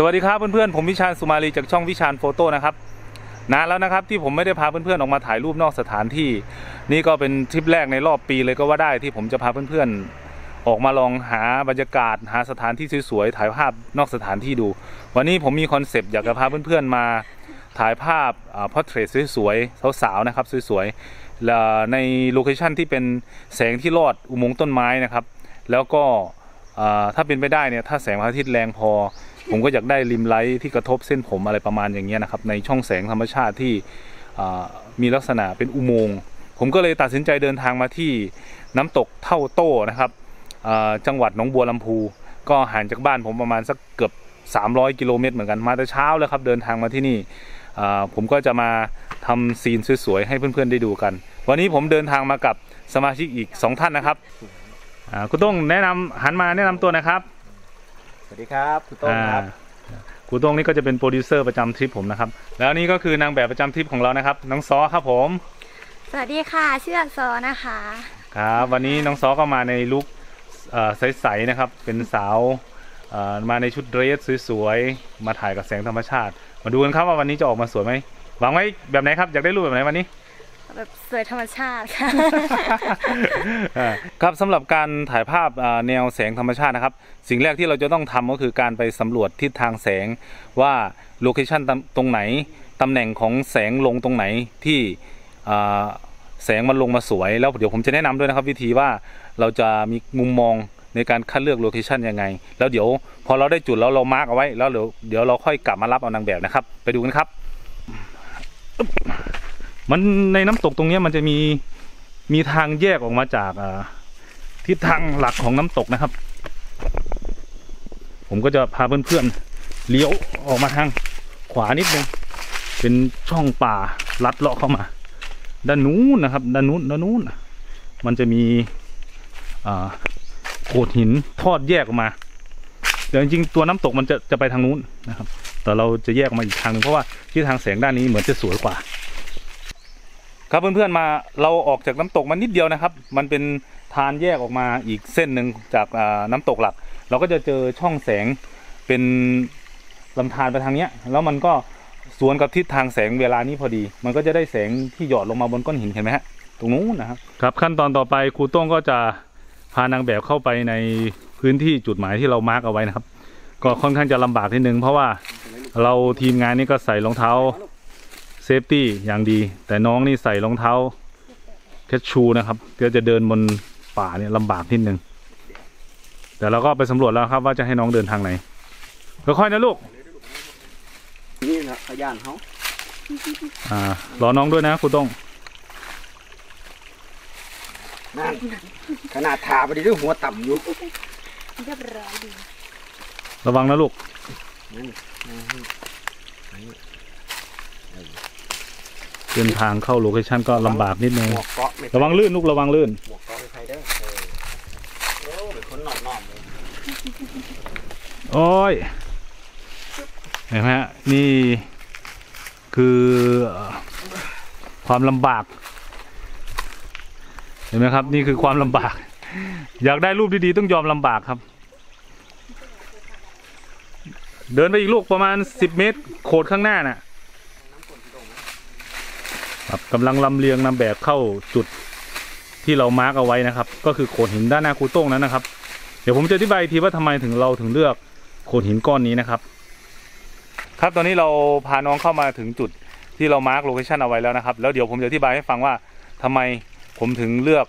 สวัสดีครับเพื่อนๆผมวิชาญสุมาลีจากช่องวิชาญโฟโต้นะครับนานแล้วนะครับที่ผมไม่ได้พาเพื่อนๆออกมาถ่ายรูปนอกสถานที่ นี่ก็เป็นทริปแรกในรอบปีเลยก็ว่าได้ที่ผมจะพาเพื่อนๆออกมาลองหาบรรยากาศ หาสถานที่สวยๆถ่ายภาพนอกสถานที่ดู วันนี้ผมมี concept อยากจะพาเพื่อนๆมาถ่ายภาพ portrait สวยๆสาวๆนะครับสวยๆและใน location ที่เป็นแสงที่ลอดอุโมงค์ต้นไม้นะครับ แล้วก็อ่าถ้าเป็นไปได้เนี่ยถ้าแสงพระอาทิตย์แรงพอ ผมก็อยากได้ริมไลท์ที่กระทบเส้นผมอะไรประมาณอย่างเงี้ยนะครับในช่องแสงธรรมชาติที่มีลักษณะเป็นอุโมงค์ผมก็เลยตัดสินใจเดินทางมาที่น้ำตกเท่าโต้นะครับจังหวัดหนองบัวลำพู ก็ห่างจากบ้านผมประมาณสักเกือบ 300 กิโลเมตรเหมือนกันมาแต่เช้าเลยครับเดินทางมาที่นี่ผมก็จะมาทำซีนสวยๆให้เพื่อนๆได้ดูกัน วันนี้ผมเดินทางมากับสมาชิกอีก 2 ท่านนะครับครูโต้งแนะนำหันมาแนะนำตัวนะครับ สวัสดีครับครูโต้งครับอ่าครูโต้งนี่ก็จะเป็นโปรดิวเซอร์ประจำทริปผมนะครับ แล้วนี่ก็คือนางแบบประจำทริปของเรานะครับ น้องซอครับผม สวัสดีค่ะชื่ออักษรนะคะ ครับวันนี้น้องซอก็มาใน look เอ่อใสๆนะครับ เป็นสาวเอ่อมาในชุดเดรสสวยๆ มาถ่ายกับแสงธรรมชาติ มาดูกันครับว่าวันนี้จะออกมาสวยไหมหวังไว้แบบไหนครับอยากได้รูปแบบไหนวันนี้ แบบสวยธรรมชาติค่ะ ครับสำหรับการถ่ายภาพแนวแสงธรรมชาตินะครับ สิ่งแรกที่เราจะต้องทำก็คือการไปสำรวจทิศทางแสงว่า location ตรงไหนตำแหน่งของแสงลงตรงไหนที่แสงมันลงมาสวย แล้วเดี๋ยวผมจะแนะนำด้วยนะครับ วิธีว่าเราจะมีมุมมองในการคัดเลือก location ยังไง แล้วเดี๋ยวพอเราได้จุดแล้วเรามาร์กเอาไว้ แล้วเดี๋ยวเดี๋ยวเราค่อยกลับมารับเอานางแบบนะครับ ไปดูกันครับ มันในน้ำตกตรงนี้มันจะมีมีทางแยกออกมาจากทิศทางหลักของน้ำตกนะครับ ผมก็จะพาเพื่อนๆเลี้ยวออกมาทางขวานิดนึงเป็นช่องป่าลัดเลาะเข้ามา ด้านนู้นนะครับ ด้านนู้นด้านนู้นมันจะมีโขดหินทอดแยกออกมาแต่จริงๆตัวน้ำตกมันจะจะไปทางนู้นนะครับ แต่เราจะแยกออกมาอีกทางหนึงเพราะว่าที่ทางแสงด้านนี้เหมือนจะสวยกว่า ครับเพื่อนๆมาเราออกจากน้ำตกมานิดเดียวนะครับ มันเป็นทานแยกออกมาอีกเส้นหนึ่งจากน้ำตกหลัก เราก็จะเจอช่องแสงเป็นลำธารไปทางเนี้ย แล้วมันก็สวนกับทิศทางแสงเวลานี้พอดี มันก็จะได้แสงที่หยอดลงมาบนก้อนหินเห็นไหมฮะตรงนู้นนะครับครับขั้นตอนต่อไปครูต้งก็จะพานางแบบเข้าไปในพื้นที่จุดหมายที่เรา mark เอาไว้นะครับ ก็ค่อนข้างจะลำบากนิดนึงเพราะว่าเราทีมงานนี่ก็ใส่รองเท้า safety อย่างดี แต่น้องนี่ใส่รองเท้าคัทชูนะครับก็จะเดินบนป่าเนี่ยลำบากนิดนึงแต่เราก็ไปสำรวจแล้วครับ ว่าจะให้น้องเดินทางไหนค่อยๆนะลูกนี่นะพยานเขาอ่ารอน้องด้วยนะครูต้องนั่นขนาดถาไปดิด้วยหัวต่ำอยู่เรียบร้อยดีระวังนะลูก นั่น เดินทางเข้าโลเคชันก็ลำบากนิดนึง หมวกเกาะไม่ระวังลื่นลูกระวังลื่น หมวกเกาะไม่ใครเด้อเออโอ้เป็นคนนอนๆเลยโอ้ยเห็นไหมฮะนี่คือเอ่อความลำบาก เห็นไหมครับ นี่คือความลำบาก อยากได้รูปดีๆต้องยอมลำบากครับ เดินไปอีกลูกประมาณสิบเมตร โขดข้างหน้าน่ะ ครับกำลังลำเลียงนำแบบเข้าจุดที่เรามาร์กเอาไว้นะครับ ก็คือโขดหินด้านหน้าครูโต้งนั้นนะครับ เดี๋ยวผมจะอธิบายทีว่าทำไมถึงเราถึงเลือกโขดหินก้อนนี้นะครับ ครับตอนนี้เราพาน้องเข้ามาถึงจุดที่เรา mark location เอาไว้แล้วนะครับ แล้วเดี๋ยวผมจะอธิบายให้ฟังว่าทำไมผมถึงเลือก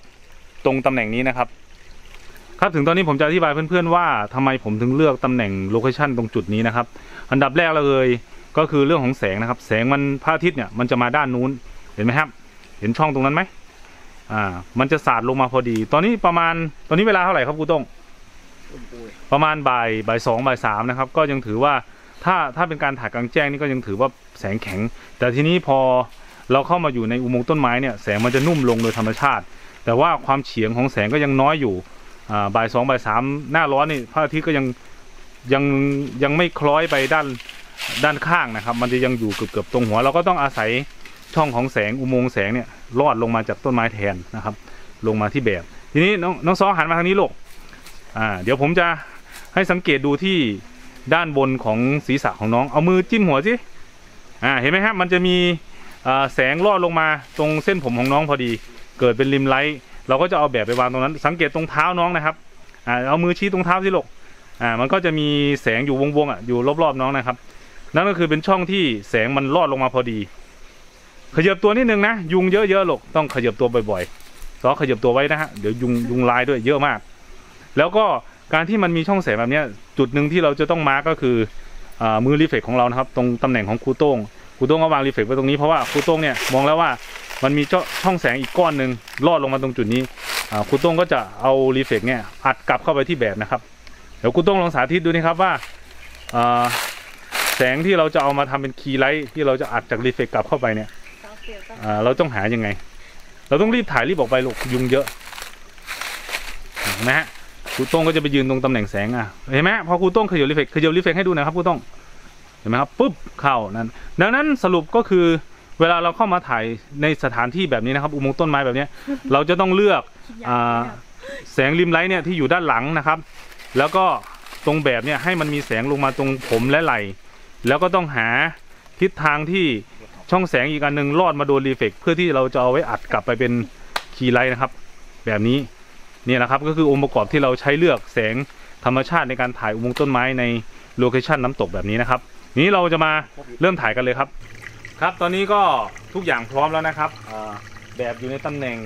ตรงตำแหน่งนี้นะครับ ครับถึงตอนนี้ผมจะอธิบายเพื่อนๆว่าทำไมผมถึงเลือกตำแหน่ง location ตรงจุดนี้นะครับ อันดับแรกเลยก็คือเรื่องของแสงนะครับ แสงมันพระอาทิตย์เนี่ยมันจะมาด้านนู้น เห็นไหมครับ เห็นช่องตรงนั้นไหมอ่า มันจะสาดลงมาพอดี ตอนนี้ประมาณ ตอนนี้เวลาเท่าไหร่ครับครูต้งประมาณบ่ายบ่ายสองบ่ายสามนะครับ ก็ยังถือว่าถ้าถ้าเป็นการถ่ายกลางแจ้งนี่ก็ยังถือว่าแสงแข็ง แต่ทีนี้พอเราเข้ามาอยู่ในอุโมงค์ต้นไม้เนี่ยแสงมันจะนุ่มลงโดยธรรมชาติ แต่ว่าความเฉียงของแสงก็ยังน้อยอยู่อ่าบ่ายสองบ่ายสามหน้าร้อนนี่พระอาทิตย์ก็ยังยังยังไม่คล้อยไปด้านด้านข้างนะครับ มันจะยังอยู่เกือบเกือบๆตรงหัว เราก็ต้องอาศัย ช่องของแสงอุโมงค์แสงเนี่ยลอดลงมาจากต้นไม้แทนนะครับ ลงมาที่แบบ ทีนี้น้องน้องซอหันมาทางนี้ลูกอ่าเดี๋ยวผมจะให้สังเกตดูที่ด้านบนของศีรษะของน้องเอามือจิ้มหัวสิอ่าเห็นไหมครับมันจะมีแสงลอดลงมาตรงเส้นผมของน้องพอดี เกิดเป็นริมไลท์เราก็จะเอาแบบไปวางตรงนั้น สังเกตตรงเท้าน้องนะครับอ่าเอามือชี้ตรงเท้าสิลูกอ่ามันก็จะมีแสงอยู่วงๆอะอยู่รอบๆน้องนะครับ นั่นก็คือเป็นช่องที่แสงมันลอดลงมาพอดี ขยับตัวนิดนึงนะ ยุงเยอะๆหรอกต้องขยับตัวบ่อยๆซอขยับตัวไว้นะฮะเดี๋ยวยุงยุงลายด้วยเยอะมาก แล้วก็การที่มันมีช่องแสงแบบนี้จุดหนึ่งที่เราจะต้อง mark ก็คือมือ reflect ของเรานะครับ ตรงตำแหน่งของครูโต้งครูโต้งก็วาง reflect ไว้ตรงนี้เพราะว่าครูโต้งเนี่ยมองแล้วว่ามันมีเจ้าช่องแสงอีกก้อนหนึ่งลอดลงมาตรงจุดนี้ครูโต้งก็จะเอา reflect เนี่ยอัดกลับเข้าไปที่แบบนะครับเดี๋ยวครูโต้งลองสาธิตดูนะครับว่าอ่าแสงที่เราจะเอามาทำเป็น key light ที่เราจะอัดจาก reflect กลับเข้าไปเนี่ย อ่าเราต้องหายังไง เราต้องรีบถ่ายรีบออกไปลูกยุงเยอะเห็นไหมฮะครูโต้งก็จะไปยืนตรงตำแหน่งแสงอะเห็นไหมพอครูโต้งขยับ reflect ขยับ reflect ให้ดูนะครับครูโต้งเห็นไหมครับปุ๊บเข้านั่นดังนั้นสรุปก็คือเวลาเราเข้ามาถ่ายในสถานที่แบบนี้นะครับ อุโมงค์ต้นไม้แบบเนี้ยเราจะต้องเลือกอ่าแสง rim light เนี่ยที่อยู่ด้านหลังนะครับ แล้วก็ตรงแบบเนี่ยให้มันมีแสงลงมาตรงผมและไหล่แล้วก็ต้องหาทิศทางที่ ช่องแสงอีกอันหนึ่งลอดมาโดน reflect เพื่อที่เราจะเอาไว้อัดกลับไปเป็น key light นะครับ แบบนี้เนี่ยนะครับก็คือองค์ประกอบที่เราใช้เลือกแสงธรรมชาติในการถ่ายอุโมงค์ต้นไม้ใน location น้ำตกแบบนี้นะครับนี้เราจะมาเริ่มถ่ายกันเลยครับ ครับตอนนี้ก็ทุกอย่างพร้อมแล้วนะครับแบบอยู่ในตำแหน่ง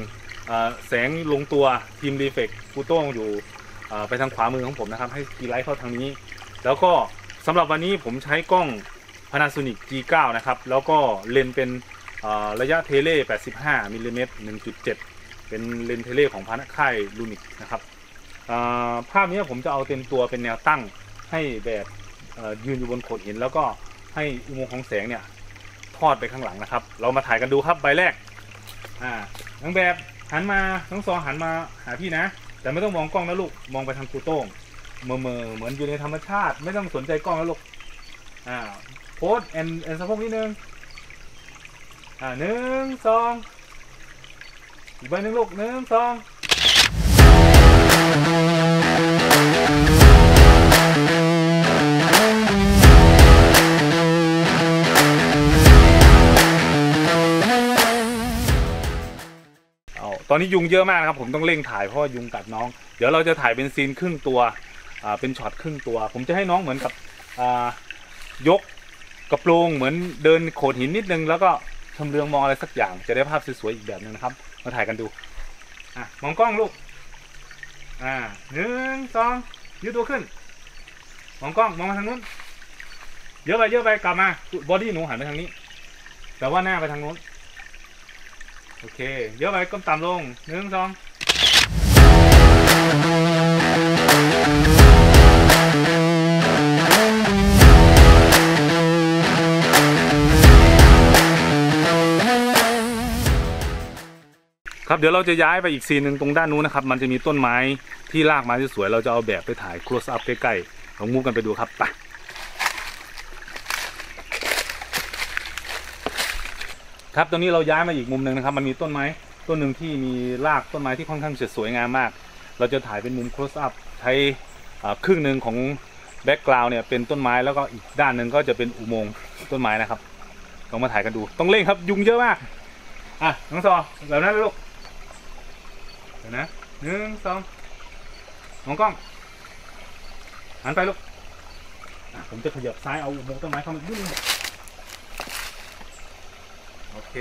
แสงลงตัวทีมรีเฟกกูโต้งอยู่ไปทางขวามือของผมนะครับ ให้ key light เข้าทางนี้ แล้วก็สำหรับวันนี้ผมใช้กล้อง Panasonic G9 นะครับ แล้วก็เลนส์เป็นระยะ tele 85มิลลิเมตร1.7 เป็นเลนส์ tele ของทางค่าย Lumix นะครับภาพนี้ผมจะเอาเต็มตัวเป็นแนวตั้งให้แบบยืนอยู่บนโขดหิน แล้วก็ให้อุโมงค์ของแสงเนี่ยทอดไปข้างหลังนะครับ เรามาถ่ายกันดูครับใบแรกอ่านางแบบหันมาทั้งสองหันมาหาพี่นะ แต่ไม่ต้องมองกล้องนะลูกมองไปทางครูโต้งเมื่อเมือเหมือนอยู่ในธรรมชาติ ไม่ต้องสนใจกล้องแล้วลูกอ่า พสแอนแอนสะโพกนิดนึง อ่าหนึ่งสองอีกใบหนึ่งลูกหนึ่งสองเอาตอนนี้ยุงเยอะมากนะครับ ผมต้องเร่งถ่ายเพราะว่ายุงกัดน้อง เดี๋ยวเราจะถ่ายเป็นซีนครึ่งตัว อ่า เป็นช็อตครึ่งตัว ผมจะให้น้องเหมือนกับ อ่า ยก กระโปรงเหมือนเดินโขดหินนิดนึง แล้วก็ชำเลืองมองอะไรสักอย่าง จะได้ภาพสวยๆอีกแบบนึงนะครับ มาถ่ายกันดูอะมองกล้องลูกอ่าหนึ่งสองยืดตัวขึ้น มองกล้องมองมาทางนู้นเยอะไปเยอะไปกลับมาบอดี้หนูหันไปทางนี้ แต่ว่าหน้าไปทางนู้นโอเค เยอะไปก้มต่ำลงหนึ่งสอง ครับเดี๋ยวเราจะย้ายไปอีกซีนหนึ่งตรงด้านนู้นนะครับมันจะมีต้นไม้ที่รากไม้ที่สวยเราจะเอาแบบไปถ่าย close up ใกล้ๆลองมูฟกันไปดูครับไปครับตรงนี้เราย้ายมาอีกมุมหนึ่งนะครับมันมีต้นไม้ต้นหนึ่งที่มีรากต้นไม้ที่ค่อนข้างจะสวยงามมาก เราจะถ่ายเป็นมุม close up ใช้ครึ่งหนึ่งของแบ็กกราวน์เนี่ยเป็นต้นไม้แล้วก็อีกด้านหนึ่งก็จะเป็นอุโมงค์ต้นไม้นะครับลองมาถ่ายกันดู ต้องเร่งครับยุงเยอะมากอะน้องซอแบบนั้นเลยลูก ดี๋ยวนะหนึ่งสองมองกล้องหันไปลูกผมจะขยับซ้ายเอาโมงต้นไม้เข้ามายุ่งโอเค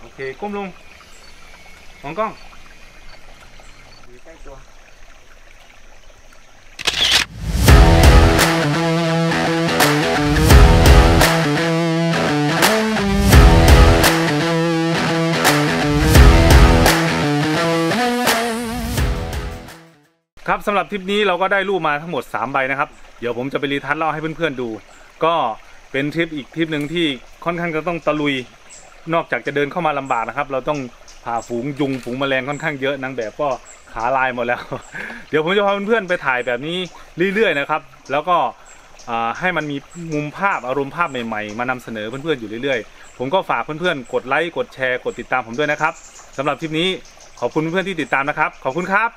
โอเค ก้มลงมองกล้องอยู่ใกล้ตัว ครับสำหรับทริปนี้เราก็ได้รูปมาทั้งหมด 3 ใบนะครับ เดี๋ยวผมจะไปรีทัชเล่าให้เพื่อนๆดู ก็เป็นทริปอีกทริปหนึ่งที่ค่อนข้างจะต้องตะลุย นอกจากจะเดินเข้ามาลำบากนะครับ เราต้องผ่าฝูงยุงฝูงแมลงค่อนข้างเยอะนางแบบก็ขาลายหมดแล้ว เดี๋ยวผมจะพาเพื่อนๆไปถ่ายแบบนี้เรื่อยๆนะครับ แล้วก็ให้มันมีมุมภาพอารมณ์ภาพใหม่ๆ มานำเสนอเพื่อนๆอยู่เรื่อยๆ ผมก็ฝากเพื่อนๆ กดไลค์กดแชร์กดติดตามผมด้วยนะครับสำหรับทริปนี้ขอบคุณเพื่อนๆที่ติดตามนะครับ ขอบคุณครับ